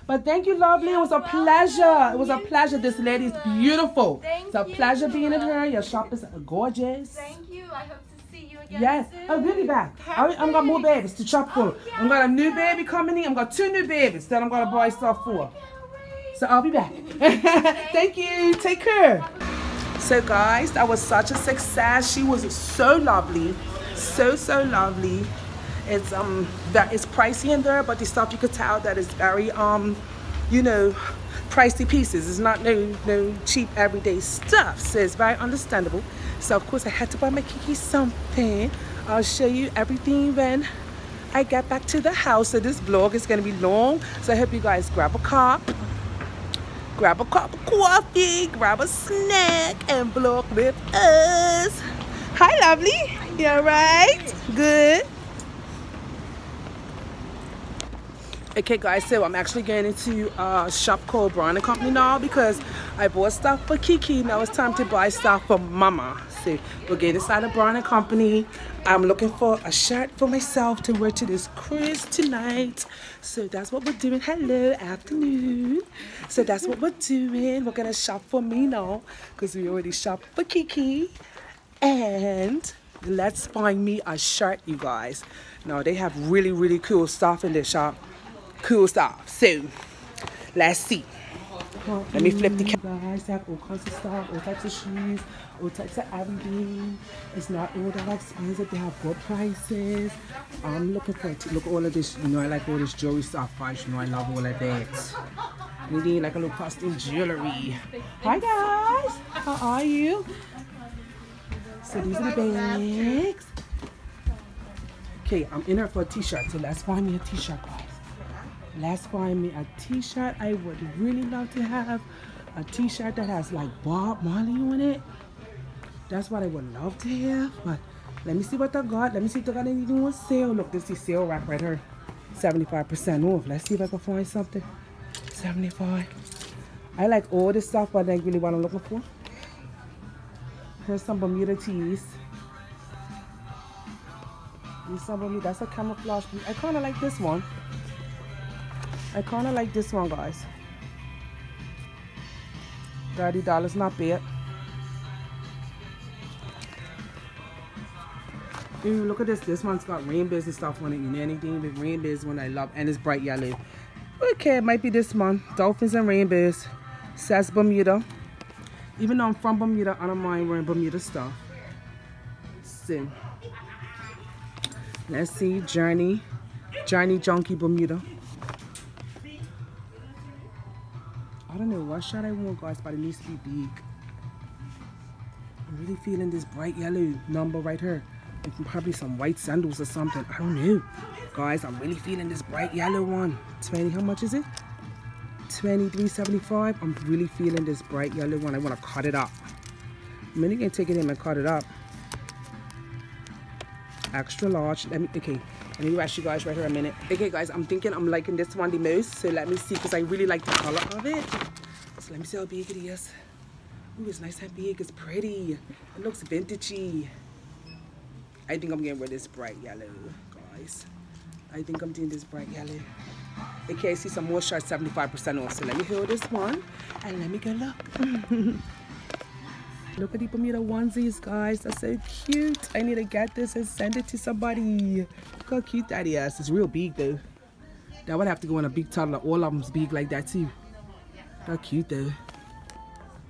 A: But thank you, lovely. It was a pleasure. It was a pleasure. This lady is beautiful.
B: Thank
A: It's a pleasure being in her. Your shop is gorgeous.
B: Thank you. I hope to see you again
A: Yes,
B: soon.
A: I'm really back. I, I'm got more babies to chop for. I'm got a new baby coming in. I'm got two new babies that I'm gonna buy stuff for. So I'll be back. Thank you. Take care. So guys, that was such a success. She was so lovely, so so lovely. It's um that is pricey in there, but the stuff you could tell that is very um, you know, pricey pieces. It's not no no cheap everyday stuff. So it's very understandable. So of course I had to buy my Kiki something. I'll show you everything when I get back to the house. So this vlog is gonna be long. So I hope you guys grab a cup grab a cup of coffee, grab a snack, and vlog with us. Hi, lovely. You alright? Good. Okay, guys, so I'm actually going into a shop called Brown and Company now because I bought stuff for Kiki. Now it's time to buy stuff for Mama. So we're getting inside of Brown and Company. I'm looking for a shirt for myself to wear to this cruise tonight. So that's what we're doing. Hello, afternoon. So that's what we're doing. We're gonna shop for me now because we already shopped for Kiki. And let's find me a shirt, you guys. Now they have really, really cool stuff in this shop. Cool stuff. So let's see. Let me flip the camera. Guys, they have all kinds of stuff, all types of shoes, all types of everything. It's not all that expensive. They have good prices. I'm looking for to look at all of this. You know, I like all this jewelry stuff, guys. You know, I love all of that. We need like a little costume jewelry. Hi guys, how are you? So these are the bags. Okay, I'm in here for a t-shirt. So let's find me a t-shirt, guys. Let's find me a t-shirt. I would really love to have a t-shirt that has like Bob Marley on it. That's what I would love to have. But let me see what I got. Let me see if they got anything on sale. Look, this is sale rack right here. 75% off. Let's see if I can find something. 75. I like all this stuff, but that's really what I'm looking for. Here's some Bermuda tees. These some Bermuda. That's a camouflage. I kind of like this one. I kind of like this one, guys. Thirty dollars, not bad. Ooh, look at this. This one's got rainbows and stuff on it. You know anything with rainbows one I love, and it's bright yellow. Okay, it might be this one. Dolphins and rainbows. Says Bermuda. Even though I'm from Bermuda, I don't mind wearing Bermuda stuff. So, let's see. Journey. Journey Junkie Bermuda. I don't know what shot I want, guys, but it needs to be big. I'm really feeling this bright yellow number right here. And probably some white sandals or something. I don't know. Guys, I'm really feeling this bright yellow one. 20, how much is it? 23.75. I'm really feeling this bright yellow one. I want to cut it up. I'm going to take it in and cut it up. Extra large. Let me, okay. Let me watch you guys right here a minute. Okay, guys, I'm thinking I'm liking this one the most. So let me see, because I really like the color of it. So let me see how big it is. Ooh, it's nice and big. It's pretty. It looks vintagey. I think I'm getting rid of this bright yellow, guys. I think I'm doing this bright yellow. Okay, I see some more shirts, 75% off. So let me hold this one and let me go look. look at the Bermuda onesies, guys. That's so cute. I need to get this and send it to somebody. Look how cute that is. It's real big though. That would have to go in a big toddler. All of them's big like that too. How cute though.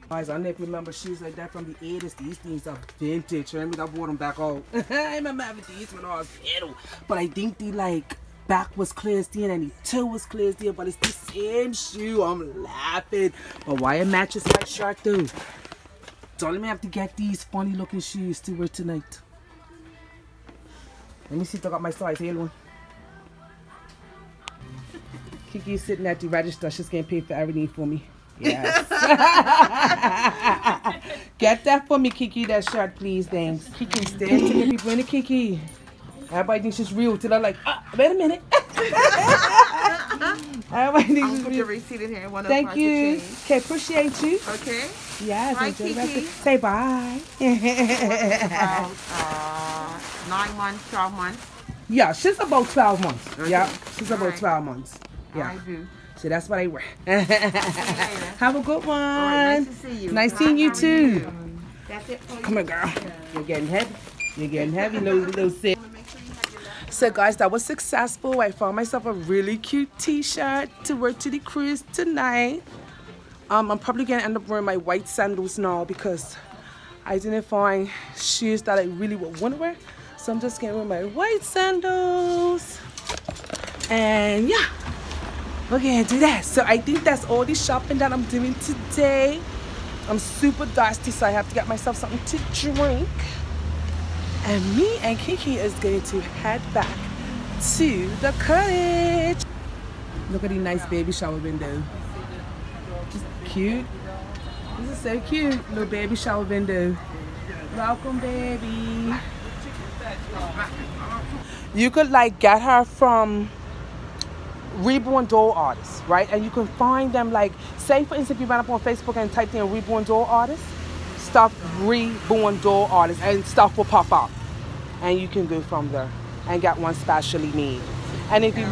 A: Guys, I never remember shoes like that from the 80s. These things are vintage. Remember, I bought them back out. I remember having these when I was little. But I think they like back was clear as day and the toe was clear as day, but it's the same shoe. I'm laughing. But why it matches my shirt though? So let me have to get these funny looking shoes to wear tonight. Let me see if I got my size. Here, one. Kiki's sitting at the register. She's getting paid for everything for me. Yes. Get that for me, Kiki, that shirt, please. Thanks. Kiki, stay taking people in the Kiki. Everybody thinks she's real till I'm like, ah, wait a minute. Everybody thinks
C: I'm
A: she's
C: put
A: real.
C: receipt in here. One
A: Thank you. Okay, appreciate you.
C: Okay.
A: Yes,
C: Bye,
A: enjoy the rest of-
C: Kiki.
A: Say bye.
C: About uh, nine months, twelve months.
A: yeah, she's about 12 months.
C: Okay.
A: Yeah, she's about
C: Alright.
A: 12 months. Yeah.
C: I do.
A: So that's what I wear. Have a good one.
C: All right. Nice to see you.
A: Nice seeing you too.
C: That's it for you.
A: Come on, girl. You're getting heavy. You're getting heavy, little, little sis. So guys, that was successful. I found myself a really cute t-shirt to wear to the cruise tonight. Um, I'm probably gonna end up wearing my white sandals now because I didn't find shoes that I really would want to wear. So I'm just gonna wear my white sandals. And yeah, we're gonna do that. So I think that's all the shopping that I'm doing today. I'm super thirsty, so I have to get myself something to drink. And me and Kiki is going to head back to the cottage. Look at the nice baby shower window. Cute. This is so cute. Little baby shower window. Welcome, baby. You could like get her from reborn doll artists, right? And you can find them like, say for instance, if you run up on Facebook and type in reborn doll artists, stuff reborn doll artists, and stuff will pop up, and you can go from there and get one specially made. And if you,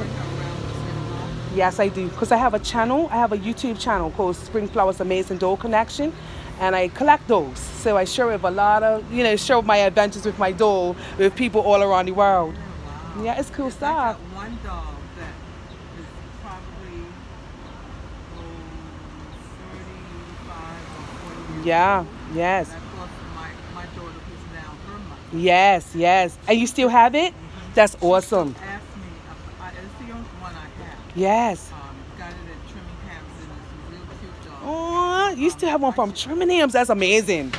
A: yes, I do, because I have a channel, I have a YouTube channel called Spring Flowers Amazing Doll Connection. And I collect dolls so I share with a lot of, you know, share my adventures with my doll with people all around the world. Yeah, it's cool stuff.
D: one dog that is probably oh, 35 or 40 years
A: Yeah, yes.
D: And I bought for my, my daughter who's now her mother.
A: Yes, yes. And you still have it? That's awesome.
D: Asked me, I, I, it's the only one I have.
A: Yes.
D: Um, got it at and it's a real cute dog.
A: Oh, you still have one from Trimminghams. That's amazing.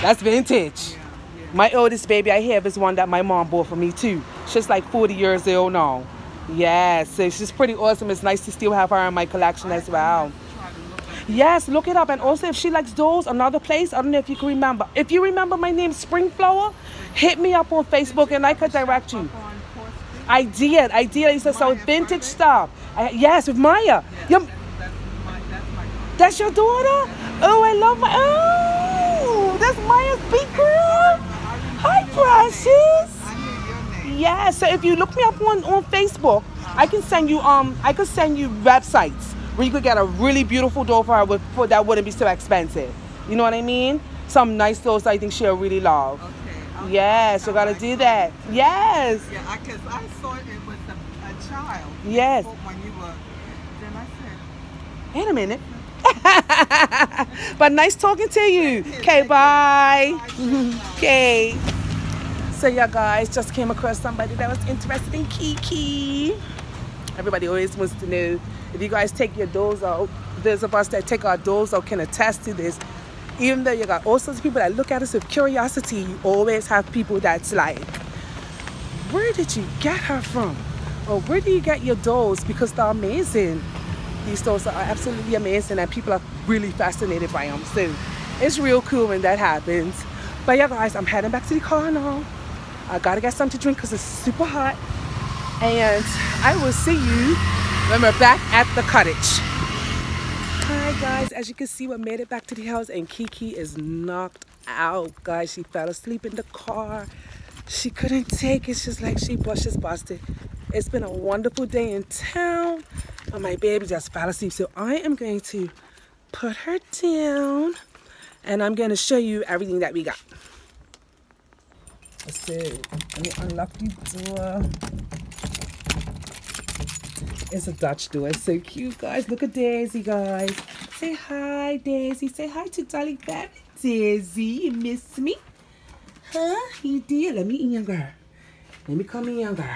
A: That's vintage.
D: Yeah, yeah.
A: My oldest baby I have is one that my mom bought for me too. She's like 40 years old now. Yes, so she's pretty awesome. It's nice to still have her in my collection as well.
D: Try to look at
A: Yes, look it up. And also, if she likes dolls, another place, I don't know if you can remember. If you remember my name, Springflower, hit me up on Facebook and I could direct you. I did. I did. I used to sell vintage stuff. I, yes, with Maya. Your-
D: that's, my, that's my.
A: That's your daughter? Oh, I love my. Oh, that's Maya's big girl. Hi, precious. Yeah. So if you look me up on on Facebook, I can send you um I could send you websites you could get a really beautiful doll for her with for that wouldn't be so expensive. You know what I mean? Some nice dolls I think she'll really love.
D: Okay.
A: Yes, you gotta do that. Yes.
D: Yeah, because I saw it was a, a child.
A: Yes.
D: When you were, then I said,
A: Wait a minute. but nice talking to you. Okay, bye. Okay. So yeah, guys, just came across somebody that was interested in Kiki. Everybody always wants to know if you guys take your dolls out. Those of us that take our dolls out can attest to this. Even though you got all sorts of people that look at us with curiosity, you always have people that's like, where did you get her from? Or where do you get your dolls? Because they're amazing. These dolls are absolutely amazing and people are really fascinated by them. So it's real cool when that happens. But yeah, guys, I'm heading back to the car now. I gotta get something to drink because it's super hot. And I will see you when we're back at the cottage. Hi guys, as you can see, we made it back to the house and Kiki is knocked out. Guys, she fell asleep in the car. She couldn't take it. She's like she bushes busted. It's been a wonderful day in town, but my baby just fell asleep. So I am going to put her down and I'm going to show you everything that we got. So let me unlock the door. It's a Dutch door. So cute, guys. Look at Daisy, guys. Say hi, Daisy. Say hi to Dolly Baby. Daisy, you miss me? Huh? You did? Let me in, girl. Let me come in, girl.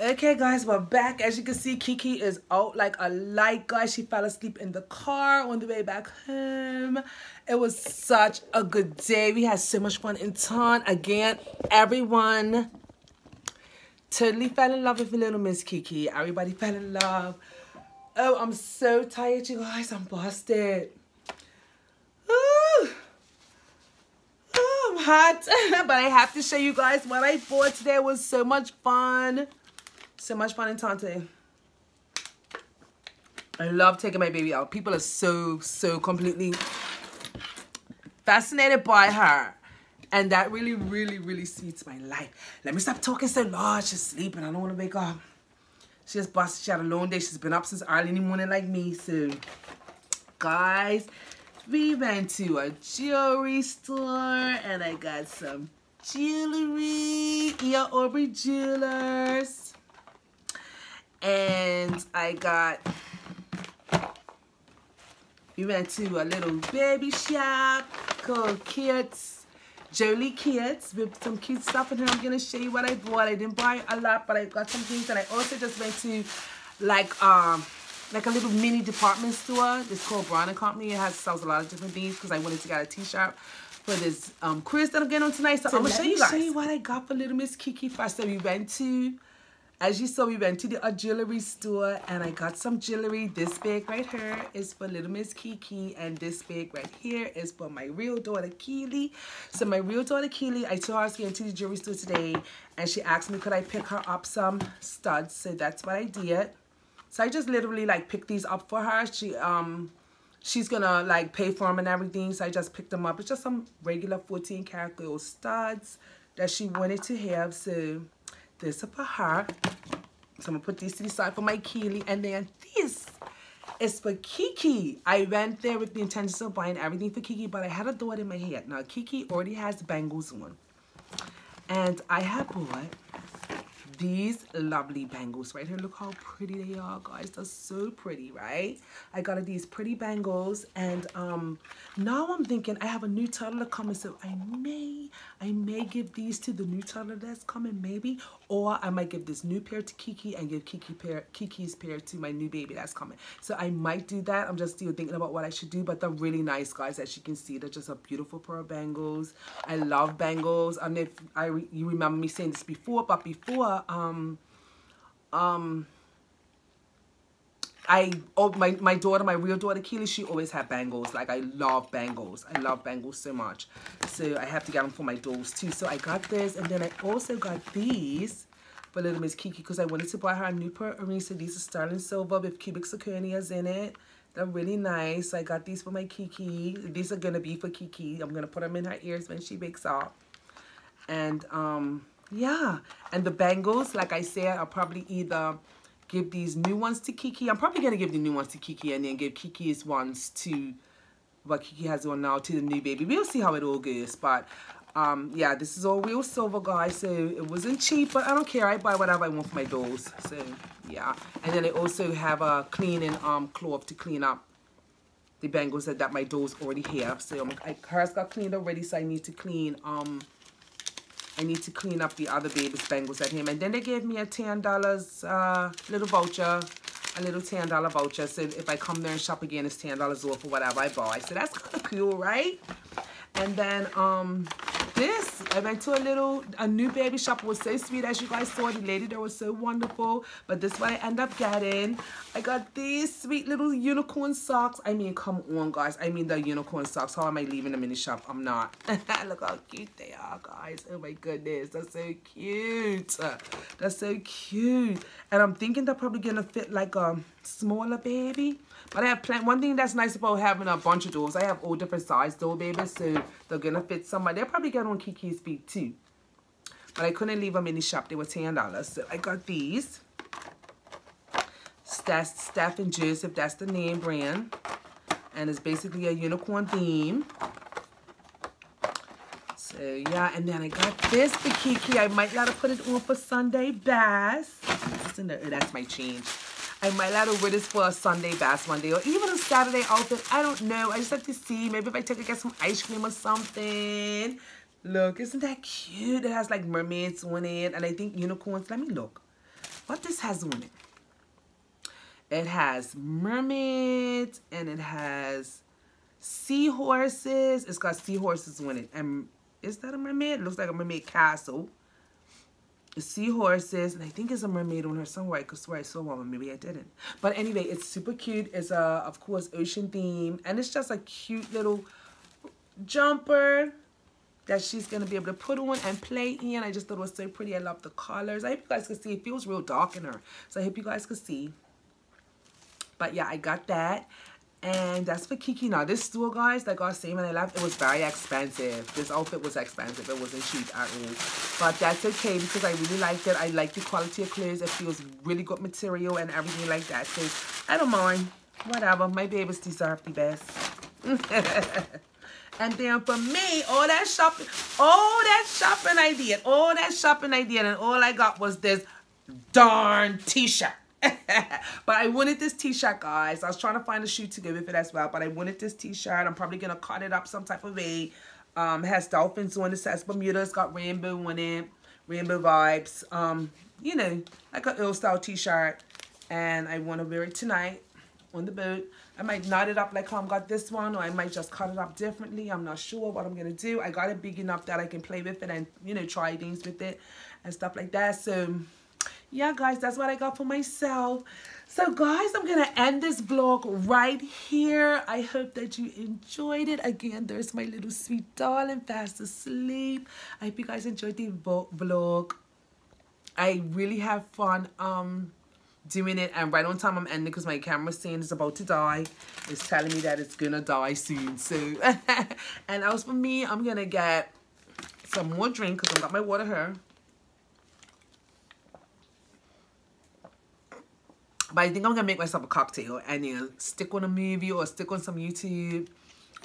A: Okay, guys, we're back. As you can see, Kiki is out like a light, guys. She fell asleep in the car on the way back home. It was such a good day. We had so much fun in town. Again, everyone totally fell in love with little Miss Kiki. Everybody fell in love. Oh, I'm so tired, you guys. I'm busted. Oh, I'm hot. but I have to show you guys what I bought today. It was so much fun. So much fun in Tante. I love taking my baby out. People are so, so completely fascinated by her. And that really, really, really suits my life. Let me stop talking so loud. She's sleeping. I don't want to wake up. She just busted. She had a long day. She's been up since early in the morning like me. So, guys, we went to a jewelry store and I got some jewelry. Yeah, Aubrey Jewelers and I got we went to a little baby shop called Kids Jolie Kids with some cute stuff in here. I'm gonna show you what I bought. I didn't buy a lot, but I got some things, and I also just went to like um like a little mini department store. It's called Brown and Company. It has sells a lot of different things because I wanted to get a t-shirt for this um quiz that I'm getting on tonight. So, so I'm gonna show you guys. show you what I got for little Miss Kiki first. So we went to as you saw, we went to the jewelry store and I got some jewelry. This bag right here is for little Miss Kiki and this bag right here is for my real daughter Keely. So my real daughter Keely, I told her going to the jewelry store today and she asked me could I pick her up some studs. So that's what I did. So I just literally like picked these up for her. She um she's gonna like pay for them and everything. So I just picked them up. It's just some regular 14 karat gold studs that she wanted to have. So this for her. So I'm to put these to the side for my Keely. And then this is for Kiki. I went there with the intention of buying everything for Kiki, but I had a thought in my head. Now, Kiki already has bangles on. And I have bought these lovely bangles right here. Look how pretty they are, guys. They're so pretty, right? I got these pretty bangles, and um, now I'm thinking I have a new toddler coming, so I may, I may give these to the new toddler that's coming, maybe, or I might give this new pair to Kiki and give Kiki pair, Kiki's pair to my new baby that's coming. So I might do that. I'm just still thinking about what I should do, but they're really nice, guys. As you can see, they're just a beautiful pair of bangles. I love bangles, and if I you remember me saying this before, but before um, um, I, oh, my, my daughter, my real daughter, Keely, she always had bangles. Like, I love bangles. I love bangles so much. So, I have to get them for my dolls, too. So, I got this. And then I also got these for little Miss Kiki because I wanted to buy her a new pair. So, these are sterling silver with cubic zirconias in it. They're really nice. So I got these for my Kiki. These are going to be for Kiki. I'm going to put them in her ears when she wakes up. And, um, yeah and the bangles like i said i'll probably either give these new ones to kiki. I'm probably going to give the new ones to kiki and then give kiki's ones to what kiki has on now to the new baby. We'll see how it all goes but um yeah this is all real silver guys so it wasn't cheap but i don't care. I buy whatever i want for my dolls so yeah. And then i also have a cleaning um cloth to clean up the bangles that, that my dolls already have so I'm, hers got cleaned already so i need to clean um I need to clean up the other baby's bangles at him. And then they gave me a $10 uh, little voucher, a little $10 voucher. So if I come there and shop again, it's $10 off for whatever I buy. So that's kind of cool, right? And then um, this, I went to a little, a new baby shop. It was so sweet as you guys saw. The lady there was so wonderful. But this is what I end up getting. I got these sweet little unicorn socks. I mean, come on, guys. I mean, the unicorn socks. How am I leaving them in the shop? I'm not. Look how cute they are, guys. Oh my goodness. That's so cute. That's so cute. And I'm thinking they're probably going to fit like a smaller baby. But I have plenty. One thing that's nice about having a bunch of dolls, I have all different size doll babies, so they're gonna fit somebody. They'll probably get on Kiki's feet too. But I couldn't leave them in the shop. They were ten dollars, so I got these. That's Stephen Joseph. That's the name brand, and it's basically a unicorn theme. So yeah, and then I got this for Kiki. I might gotta put it on for Sunday bass. That's my change. I might let her wear this for a Sunday bath one day or even a Saturday outfit. I don't know. I just have to see. Maybe if I take her get some ice cream or something. Look, isn't that cute? It has like mermaids on it and I think unicorns. Let me look. what this has on it. It has mermaids and it has seahorses. It's got seahorses on it. And is that a mermaid? It looks like a mermaid castle. Seahorses, and I think it's a mermaid on her somewhere. I could swear I saw one, but maybe I didn't. But anyway, it's super cute. It's a, of course, ocean theme, and it's just a cute little jumper that she's gonna be able to put on and play in. I just thought it was so pretty. I love the colors. I hope you guys can see. It feels real dark in her, so I hope you guys can see. But yeah, I got that. And that's for Kiki. Now, this store, guys, that got same and I left, it was very expensive. This outfit was expensive. It wasn't cheap at all. But that's okay because I really liked it. I like the quality of clothes. It feels really good material and everything like that. So, I don't mind. Whatever. My babies deserve the best. and then for me, all that shopping, all that shopping I did, all that shopping I did, and all I got was this darn t-shirt. but I wanted this t-shirt, guys. I was trying to find a shoe to go with it as well, but I wanted this t-shirt. I'm probably going to cut it up some type of way. Um, has dolphins on it. says Bermuda. It's got rainbow on it. Rainbow vibes. Um, you know, like an ill style t-shirt. And I want to wear it tonight on the boat. I might knot it up like how I got this one, or I might just cut it up differently. I'm not sure what I'm going to do. I got it big enough that I can play with it and, you know, try things with it and stuff like that. So, yeah guys that's what i got for myself. So guys i'm gonna end this vlog right here. I hope that you enjoyed it. Again there's my little sweet darling fast asleep. I hope you guys enjoyed the vlog. I really have fun um doing it and right on time i'm ending because my camera saying is about to die. It's telling me that it's gonna die soon so and as for me i'm gonna get some more drink because i've got my water here But I think I'm gonna make myself a cocktail and stick on a movie or stick on some YouTube.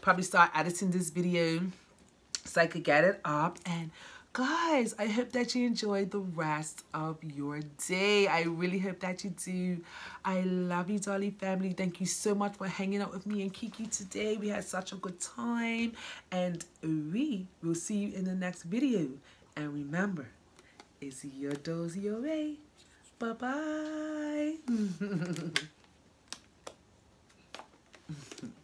A: Probably start editing this video so I could get it up. And guys, I hope that you enjoyed the rest of your day. I really hope that you do. I love you, Dolly family. Thank you so much for hanging out with me and Kiki today. We had such a good time. And we will see you in the next video. And remember, it's your dozy away. Bye Bye-bye.